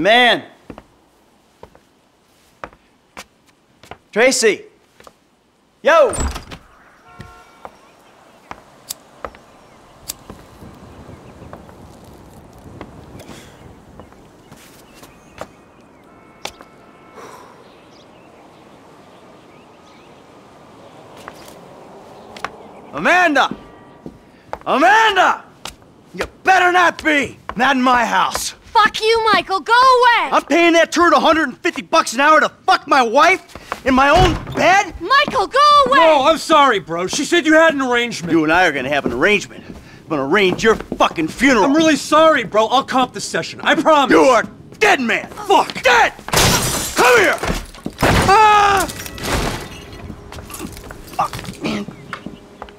man. Tracy. Yo. Amanda! Amanda! You better not be! Not in my house. Fuck you, Michael. Go away. I'm paying that turd 150 bucks an hour to fuck my wife in my own bed? Michael, go away. No, I'm sorry, bro. She said you had an arrangement. You and I are gonna have an arrangement. I'm gonna arrange your fucking funeral. I'm really sorry, bro. I'll comp the session. I promise. You are dead, man. Fuck. Dead! Come here! Ah! Fuck, man.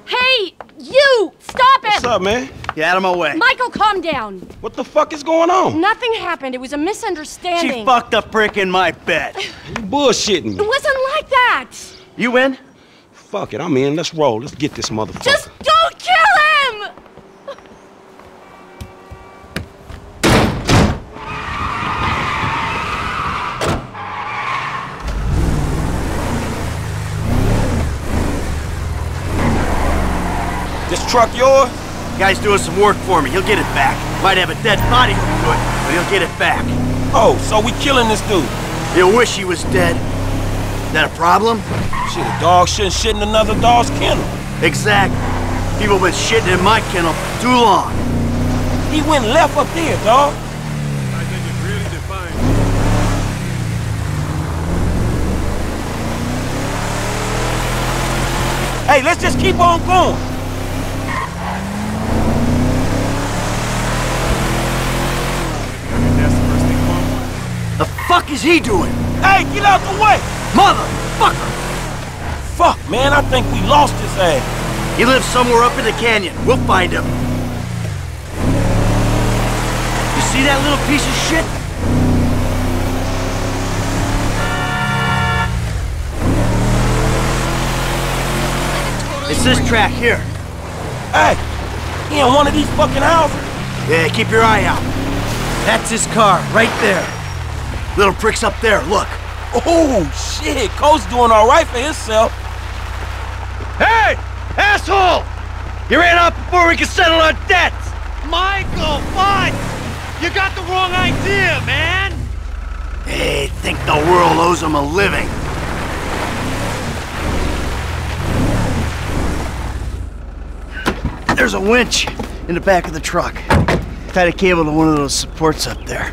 Hey, you! Stop it. What's up, man? Get out of my way. Michael, calm down. What the fuck is going on? Nothing happened. It was a misunderstanding. She fucked a brick in my bed. You bullshitting It wasn't like that. You in? Fuck it, I'm in. Let's roll. Let's get this motherfucker. Just don't kill him! This truck yours? Guy's doing some work for me. He'll get it back. Might have a dead body to it, but he'll get it back. Oh, so we killing this dude. He'll wish he was dead. That a problem? Shit, a dog shouldn't shit in another dog's kennel. Exactly. People been shitting in my kennel for too long. He went left up there, dog. I think it really defines Hey, let's just keep on going. that's the first thing on mind. The fuck is he doing? Hey, get out the way. Motherfucker! Fuck, man, I think we lost his ass. He lives somewhere up in the canyon. We'll find him. You see that little piece of shit? It's this track here. Hey, he in one of these fucking houses. Yeah, keep your eye out. That's his car, right there. Little prick's up there, look. Oh, shit. Coach doing all right for himself. Hey! Asshole! You ran off before we could settle our debts! Michael, what? You got the wrong idea, man. They think the world owes them a living. There's a winch in the back of the truck. Tied a cable to one of those supports up there.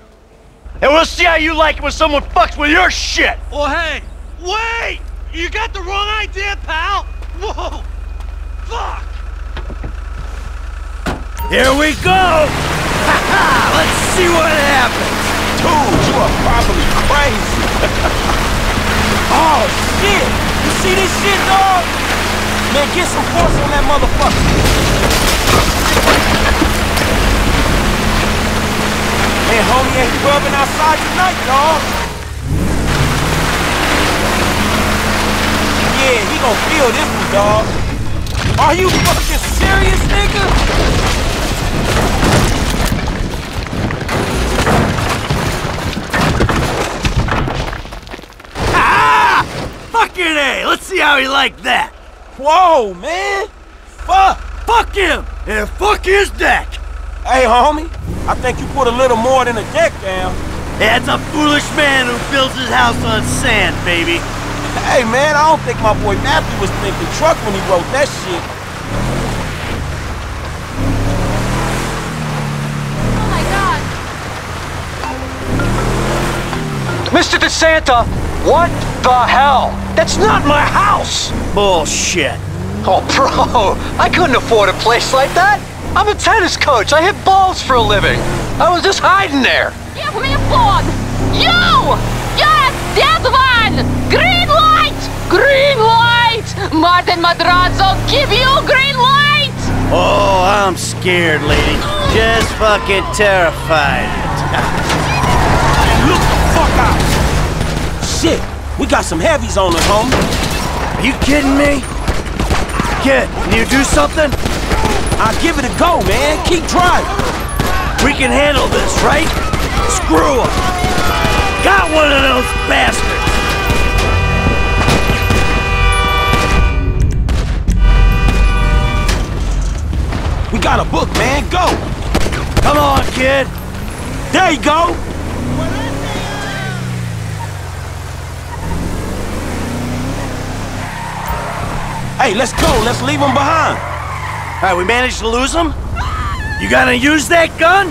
And we'll see how you like it when someone fucks with your shit! Well, hey, wait! You got the wrong idea, pal! Whoa! Fuck! Here we go! Ha ha! Let's see what happens! Dude, you are probably crazy. oh, shit. You see this shit, dog? Man, get some force on that motherfucker. Homie ain't rubbing outside tonight, dog. Yeah, he gon' feel this one, dog. Are you fucking serious, nigga? Ah! Fucking A! Let's see how he liked that! Whoa, man. Fuck. Fuck him! And fuck his deck! Hey, homie. I think you put a little more than a deck down. That's a foolish man who builds his house on sand, baby. Hey, man, I don't think my boy Matthew was thinking truck when he wrote that shit. Oh my god. Mr. DeSanta, what the hell? That's not my house! Bullshit. Oh, bro, I couldn't afford a place like that. I'm a tennis coach. I hit balls for a living. I was just hiding there. Give me a phone! You! Yes, that one! Green light! Green light! Martin Madrazo, give you green light! Oh, I'm scared, lady. Just fucking terrified. Look the fuck out! Shit, we got some heavies on us, homie. Are you kidding me? Kid, can you do something? I'll give it a go, man. Keep trying. We can handle this, right? Screw 'em. Got one of those bastards. We got a book, man. Go. Come on, kid. There you go. Hey, let's go. Let's leave them behind. All right, we managed to lose him? You gonna use that gun?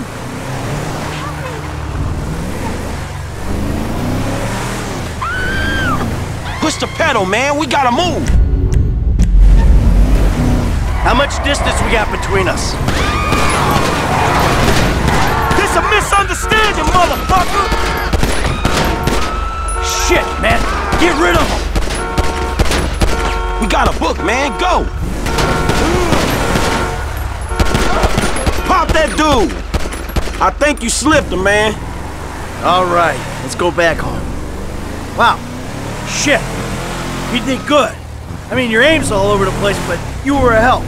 Push the pedal, man. We gotta move. How much distance we got between us? This a misunderstanding, motherfucker. Shit, man. Get rid of him. We got a book, man. Go. Pop that dude. I think you slipped him, man. All right, let's go back home. Wow. Shit. You did good. I mean, your aim's all over the place, but you were a help.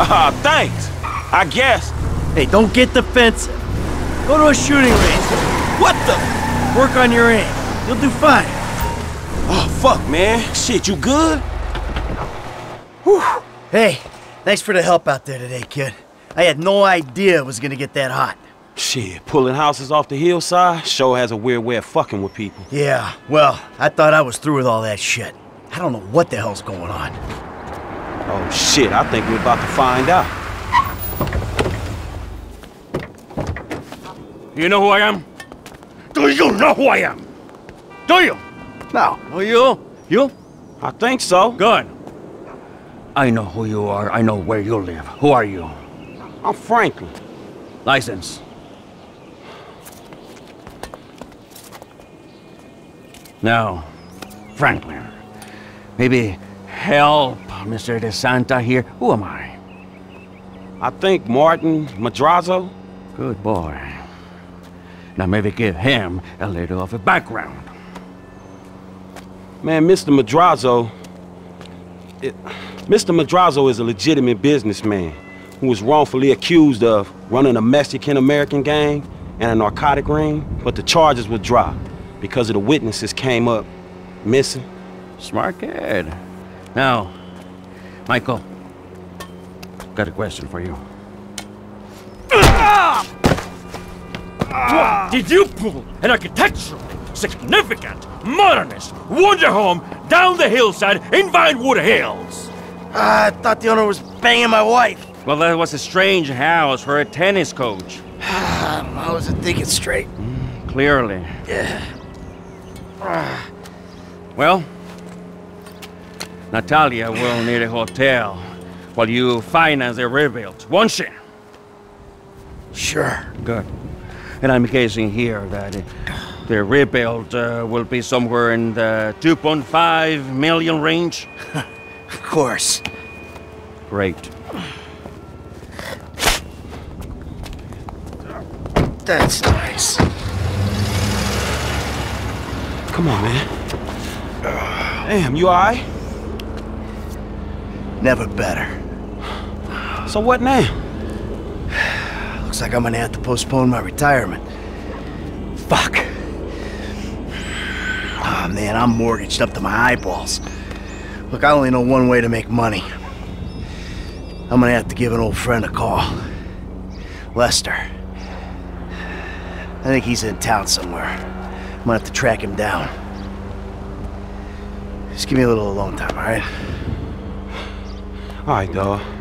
Ah, thanks. I guess. Hey, don't get defensive. Go to a shooting range. What the? Work on your aim. You'll do fine. Oh, fuck, man. Shit, you good? Hey, thanks for the help out there today, kid. I had no idea it was gonna get that hot. Shit, pulling houses off the hillside sure has a weird way of fucking with people. Yeah, well, I thought I was through with all that shit. I don't know what the hell's going on. Oh, shit, I think we're about to find out. You know who I am? Do you know who I am? Do you? No. Who you? You? I think so. Good. I know who you are. I know where you live. Who are you? I'm Franklin. License. Now, Franklin, maybe help Mr. DeSanta here. Who am I? I think Martin Madrazo. Good boy. Now maybe give him a little of a background. Man, Mr. Madrazo. It, Mr. Madrazo is a legitimate businessman who was wrongfully accused of running a Mexican American gang and a narcotic ring, but the charges were dropped because of the witnesses came up missing. Smart kid. Now, Michael, got a question for you. Did you pull an architectural, significant, modernist wonder home down the hillside in Vinewood Hills? Ah, I thought the owner was banging my wife. Well, that was a strange house for a tennis coach. I wasn't thinking straight. Clearly. Yeah. Well, Natalia will need a hotel while you finance the rebuild, won't she? Sure. Good. And I'm guessing here that the rebuild uh, will be somewhere in the 2.5 million range. Of course. Great. That's nice. Come on, man. Damn, you alright? Never better. So what now? Looks like I'm gonna have to postpone my retirement. Fuck. Oh man, I'm mortgaged up to my eyeballs. Look, I only know one way to make money. I'm gonna have to give an old friend a call. Lester. I think he's in town somewhere. I'm gonna have to track him down. Just give me a little alone time, all right? All right, dog.